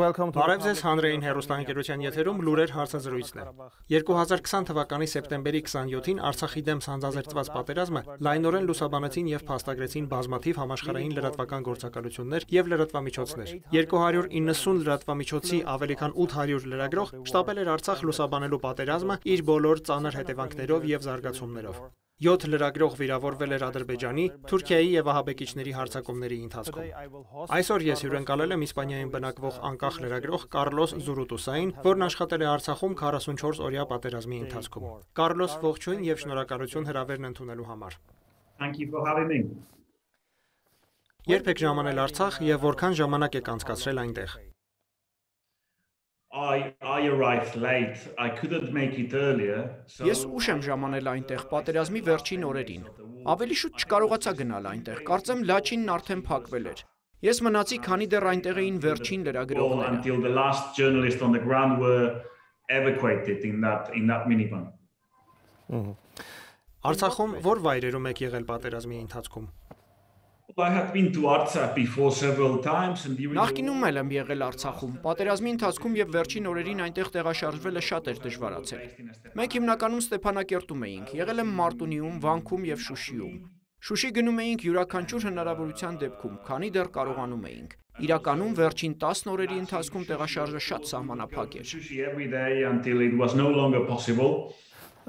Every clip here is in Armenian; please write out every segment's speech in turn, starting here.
Բարև ձեզ հանրային հերոստանգերության եթերում լուրեր հարցազրույցն է։ 2020 թվականի սեպտեմբերի 27-ին Արցախի դեմ սանձազերծված պատերազմը լայնորեն լուսաբանեցին եւ փաստագրեցին բազմաթիվ համաշխարհային լրատվական գործակալություններ եւ լրատվամիջոցներ։ 290 լրատվամիջոցի ավելի քան 800 լրագրող շտապել էր Արցախ լուսաբանելու պատերազմը իր բոլոր ծանր հետևանքներով եւ զարգացումներով։ 7 լրագրող վիրավորվել էր Ադրբեջանի, Թուրքիայի եւ ահաբեկիչների հարձակումների ընթացքում։ Այսօր ես հյուրընկալել եմ Իսպանիայում բնակվող անկախ լրագրող Կարլոս Զուրուտուսային, որն աշխատել է Արցախում 44 օրյա պատերազմի ընթացքում։ Կարլոս, ողջույն եւ շնորհակալություն հրավերն ընդունելու համար։ Thank you for having me. Երբ եք ժամանել Արցախ եւ որքան ժամանակ եք անցկացրել այնտեղ։ I arrived late. I couldn't make it earlier. So Ես ուշ եմ ժամանել այնտեղ պատերազմի վերջին օրերին։ Ավելի շուտ չկարողացա գնալ այնտեղ։ Կարծեմ լաչինն արդեն փակվել էր։ Ես մնացի, քանի դեռ այնտեղ էին վերջին լրագրողները։ until the last journalist on the ground were evacuated in that in that minivan. Արցախում ո՞ր վայրերում եք եղել պատերազմի ընթացքում։ Նախկինում էլ եմ եղել Արցախում։ Պատերազմի ընթացքում եւ վերջին օրերին այնտեղ տեղաշարժվելը շատ էր դժվարացել։ Մենք հիմնականում Ստեփանակերտում էինք։ Եղել եմ Մարտունիում, Վանքում եւ Շուշիում։ Շուշի գնում էինք յուրաքանչյուր հնարավորության դեպքում, քանի դեռ կարողանում էինք։ Իրականում վերջին 10 օրերի ընթացքում տեղաշարժը շատ սահմանափակ էր։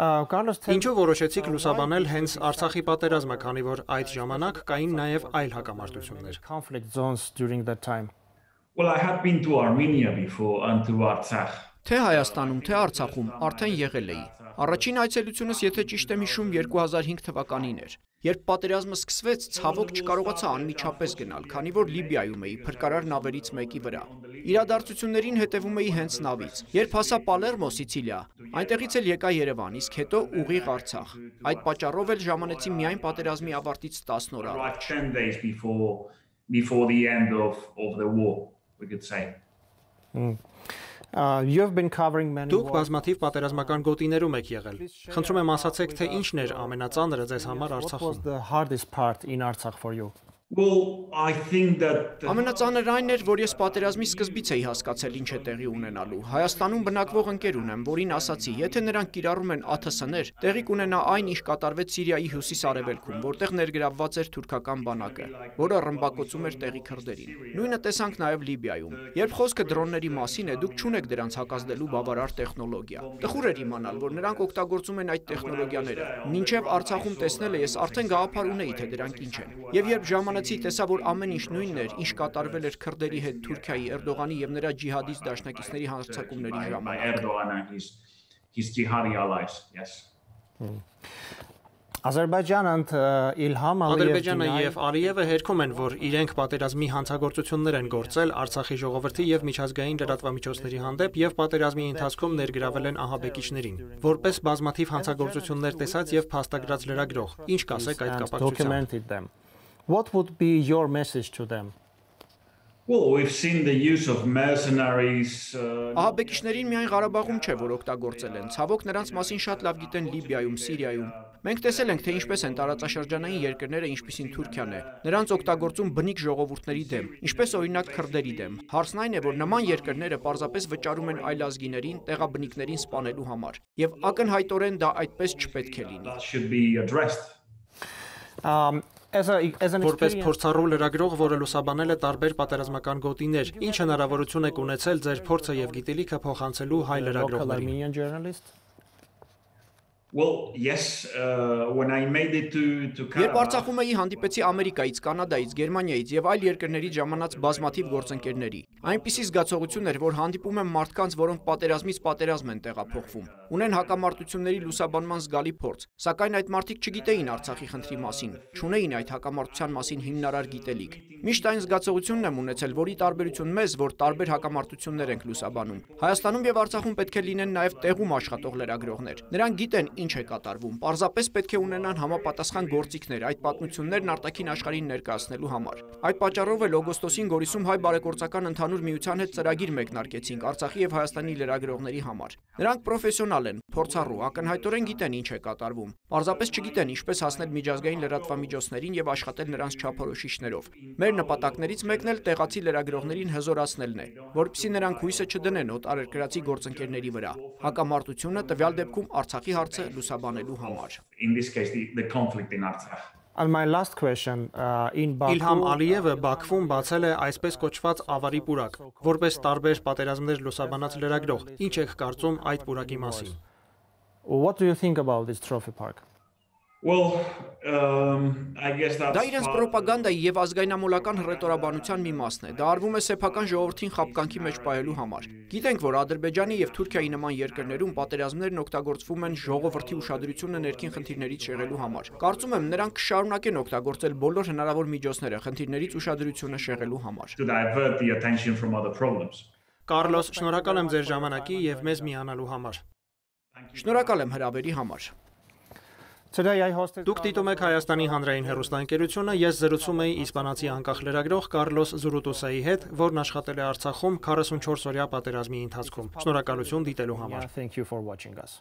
ինչու որոշեցիք լուսաբանել հենց Արցախի պատերազմը, քանի որ այդ ժամանակ կային նաև այլ հակամարտություններ։. Well, I had been to Armenia before and to Artsakh. Թե Հայաստանում, թե Արցախում արդեն եղել էի։ Առաջին այցելությունս, եթե ճիշտ եմ հիշում, 2005 թվականին էր։ Երբ պատերազմը սկսվեց, ցավոք չկարողացա անմիջապես գնալ, քանի որ Լիբիայում էի փրկարար նավերից մեկի վրա։ Իրադարձություններին հետևում էի հենց նավից։ Երբ հասա Պալերմո, Սիցիլիա, այնտեղից էլ եկա Երևան, իսկ հետո ուղիղ Արցախ։ Այդ պատճառով էլ ժամանեցի միայն պատերազմի ավարտից 10 օր առաջ։ Arrived 10 days before before the end of of the war, we could say. You have been covering many Դուք բազմաթիվ պատերազմական գոտիներում եք եղել։ Խնդրում եմ ասացեք, թե ինչն էր ամենածանրը ձեզ համար What was Արցախում։ the hardest part in Artsakh for you? Ամենածանր այն էր, որ ես պատերազմի սկզբից էի հասկացել ինչ է տեղի ունենալու։ Հայաստանում բնակվող ընկեր ունեմ, որին ասացի, եթե նրանք կիրառում են ԱԹՍ-ներ, տեղի կունենա այն, ինչ կատարվեց Սիրիայի հյուսիս-արևելքում, որտեղ ներգրավված էր թուրքական բանակը, որը ռմբակոծում էր տեղի քրդերին։ Նույնը տեսանք նաև Լիբիայում։ Երբ խոսքը դրոնների մասին է, դուք չունեք դրանց հակազդելու բավարար տեխնոլոգիա։ Տխուր էր իմանալ, որ նրանք օգտագործում են այդ տեխնոլոգիաները։ Մինչև Արցախում տեսնելը ես արդեն գաղափար ունեի, թե դրանք ինչ են։ Եվ երբ ժամանեցի, տեսա, որ ամեն ինչ նույնն էր, ինչ կատարվել էր քրդերի հետ Թուրքիայի, Էրդողանի եւ նրա ջիհադիստ դաշնակիցների հարձակումների ժամանակ։ uh, Ilham Aliyev Ադրբեջանը եւ Ալիևը հերքում են, որ իրենք պատերազմի հանցագործություններ են գործել Արցախի ժողովրդի եւ միջազգային լրատվամիջոցների հանդեպ եւ պատերազմի ընթացքում ներգրավել են ահաբեկիչներին։ Որպես բազմաթիվ հանցագործություններ տեսած եւ փաստագրած լրագրող, ինչ կասեք այդ կապակցությամբ։. What would be your message to them? Well, we've seen the use of mercenaries. Uh, Ահաբեկիչներին միայն Ղարաբաղում չէ, որ օգտագործել են։ Ցավոք նրանց մասին շատ լավ գիտեն Լիբիայում, Սիրիայում։ Մենք տեսել ենք, թե ինչպես են տարածաշրջանային երկրները, ինչպիսին Թուրքիան է, նրանց օգտագործում բնիկ ժողովուրդների դեմ, ինչպես օրինակ քրդերի դեմ։ Հարցն այն է, որ նման երկրները պարզապես վճարում են այլազգիներին, տեղաբնիկներին սպանելու համար։ Եվ ակնհայտորեն դա այդպես չպետք է լինի։. Um, Որպես փորձառու լրագրող, որը լուսաբանել է տարբեր պատերազմական գոտիներ, ինչ հնարավորություն եք ունեցել ձեր փորձը եւ գիտելիքը փոխանցելու հայ լրագրողներին։. Well, yes. Uh, when I made it to to Երբ Karabakh, Արցախում էի հանդիպեցի Ամերիկայից, Կանադայից, Գերմանիայից եւ այլ երկրներից ժամանած բազմաթիվ գործընկերների։ Այնպիսի զգացողություն էր, որ հանդիպում եմ մարդկանց, որոնք պատերազմից պատերազմ են տեղափոխվում։ Ունեն հակամարտությունների լուսաբանման զգալի փորձ, սակայն այդ մարդիկ չգիտեին Արցախի խնդրի մասին, չունեին այդ հակամարտության մասին հիմնարար գիտելիք։ Միշտ այն զգացողությունն եմ ունեցել, որի տարբերություն մեզ, որ տարբեր հակամարտություններ ենք լուսաբանում։ Հայաստանում եւ Արցախում պետք է լինեն նաեւ տեղում աշխատող լրագրողներ։ Նրանք գիտեն ինչ է կատարվում։ Պարզապես պետք է ունենան համապատասխան գործիքներ այդ պատմություններն արտաքին աշխարհին ներկայացնելու համար։ Այդ պատճառով էլ օգոստոսին Գորիսում հայ բարեգործական ընդհանուր միության հետ ծրագիր մեկնարկեցինք Արցախի եւ Հայաստանի լրագրողների համար։ Նրանք պրոֆեսիոնալ են, փորձառու, ակնհայտորեն գիտեն ինչ է կատարվում։ Պարզապես չգիտեն ինչպես հասնել միջազգային լրատվամիջոցներին եւ աշխատել նրանց չափորոշիչներով։ Մեր նպատակներից մեկն էլ տեղացի լրագրողներին հզորացնելն է, որpիսի նրանք հույսը չդնեն օտարերկրացի գործընկերների վրա։ Հակամարտությունը տվյալ դեպքում Արցախի հարցը լուսաբանելու համար։ In this case, the, the conflict in Artsakh. And my last question uh, in Baku Իլհամ Ալիևը Բաքվում բացել է այսպես կոչված ավարի պուրակ, որպես տարբեր պատերազմներ լուսաբանած լրագրող։ Ինչ եք կարծում այդ պուրակի մասին։ What do you think about this trophy park? Well, um, I guess that's Դա իրենց ռոպագանդայի եւ ազգայնամոլական հռետորաբանության մի մասն է։ Դա արվում է սեփական ժողովրդին խապկանքի մեջ պահելու համար։ Գիտենք, որ Ադրբեջանի եւ Թուրքիայի նման երկրներում պատերազմներն օգտագործվում են ժողովրդի ուշադրությունը ներքին խնդիրներից շեղելու համար։ Կարծում եմ, նրանք կշարունակեն օգտագործել բոլոր հնարավոր միջոցները խնդիրներից ուշադրությունը շեղելու համար։ to divert the attention from other problems. Կարլոս, շնորհակալ եմ ձեր ժամանակի եւ մեզ միանալու համար։ Շնորհակալ եմ հրավերի համար։ Դուք դիտում եք Հայաստանի հանրային հեռուստաընկերությունը։ Ես զրուցում էի իսպանացի անկախ լրագրող Կարլոս Զուրուտուսայի հետ, որն աշխատել է Արցախում 44 օրյա պատերազմի ընթացքում։ Շնորհակալություն դիտելու համար։ thank you for watching us.